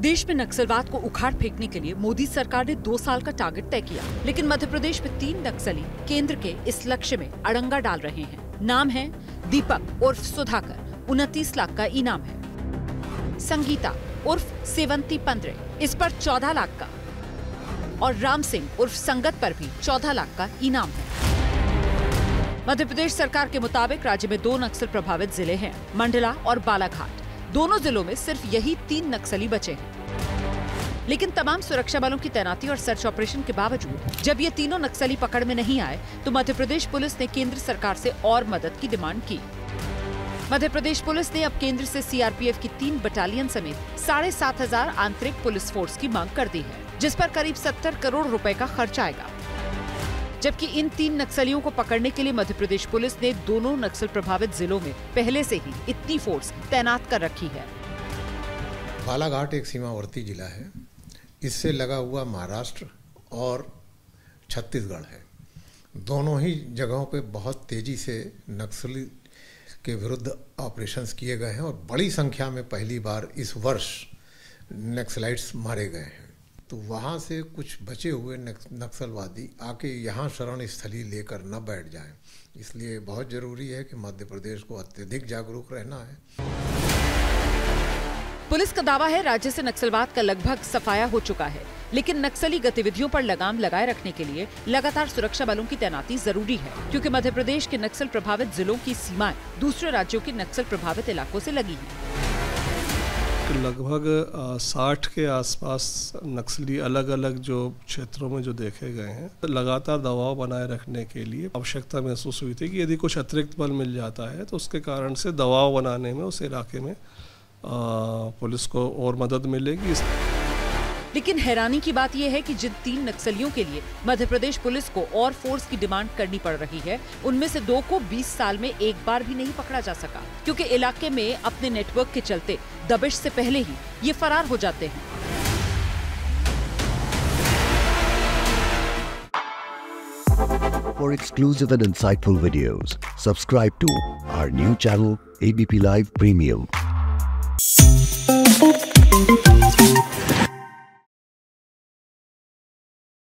देश में नक्सलवाद को उखाड़ फेंकने के लिए मोदी सरकार ने दो साल का टारगेट तय किया। लेकिन मध्य प्रदेश में तीन नक्सली केंद्र के इस लक्ष्य में अड़ंगा डाल रहे हैं। नाम है दीपक उर्फ़ सुधाकर। उनतीस लाख का इनाम है। संगीता उर्फ़ सेवंती पंद्रह इस पर चौदह लाख का। और राम सिंह उर्फ़ संगत पर भी चौदह लाख का इनाम है। मध्य प्रदेश सरकार के मुताबिक राज्य में दो नक्सल प्रभावित ज़िले हैं। मंडला और बालाघाट। दोनों जिलों में सिर्फ़ यही तीन नक्सली बचे हैं। लेकिन तमाम सुरक्षा बलों की तैनाती और सर्च ऑपरेशन के बावजूद, जब ये तीनों नक्सली पकड़ में नहीं आए तो मध्य प्रदेश पुलिस ने केंद्र सरकार से और मदद की डिमांड की। मध्य प्रदेश पुलिस ने अब केंद्र से सीआरपीएफ की तीन बटालियन समेत साढ़े सात हज़ार आंतरिक पुलिस फोर्स की मांग कर दी है, जिस पर करीब सत्तर करोड़ रुपए का खर्च आएगा। जबकि इन तीन नक्सलियों को पकड़ने के लिए मध्य प्रदेश पुलिस ने दोनों नक्सल प्रभावित जिलों में पहले से ही इतनी फोर्स तैनात कर रखी है। बालाघाट एक सीमावर्ती जिला है। इससे लगा हुआ महाराष्ट्र और छत्तीसगढ़ है। दोनों ही जगहों पे बहुत तेज़ी से नक्सली के विरुद्ध ऑपरेशंस किए गए हैं और बड़ी संख्या में पहली बार इस वर्ष नक्सलाइट्स मारे गए हैं। तो वहाँ से कुछ बचे हुए नक्सलवादी आके यहाँ शरण स्थली लेकर न बैठ जाएँ इसलिए बहुत ज़रूरी है कि मध्य प्रदेश को अत्यधिक जागरूक रहना है पुलिस का दावा है, राज्य से नक्सलवाद का लगभग सफाया हो चुका है, लेकिन नक्सली गतिविधियों पर लगाम लगाए रखने के लिए लगातार सुरक्षा बलों की तैनाती ज़रूरी है, क्योंकि मध्य प्रदेश के नक्सल प्रभावित जिलों की सीमाएँ दूसरे राज्यों के नक्सल प्रभावित इलाकों से लगी हैं। लगभग साठ के आसपास नक्सली अलग अलग जो क्षेत्रों में जो देखे गए हैं तो लगातार दबाव बनाए रखने के लिए आवश्यकता महसूस हुई थी कि यदि कुछ अतिरिक्त बल मिल जाता है तो उसके कारण से दबाव बनाने में, उस इलाके में पुलिस को और मदद मिलेगी। लेकिन हैरानी की बात यह है कि जिन तीन नक्सलियों के लिए मध्य प्रदेश पुलिस को और फोर्स की डिमांड करनी पड़ रही है उनमें से दो को 20 साल में एक बार भी नहीं पकड़ा जा सका क्योंकि इलाके में अपने नेटवर्क के चलते दबिश से पहले ही ये फरार हो जाते हैं For exclusive and insightful videos, subscribe to our new channel ABP Live Premium.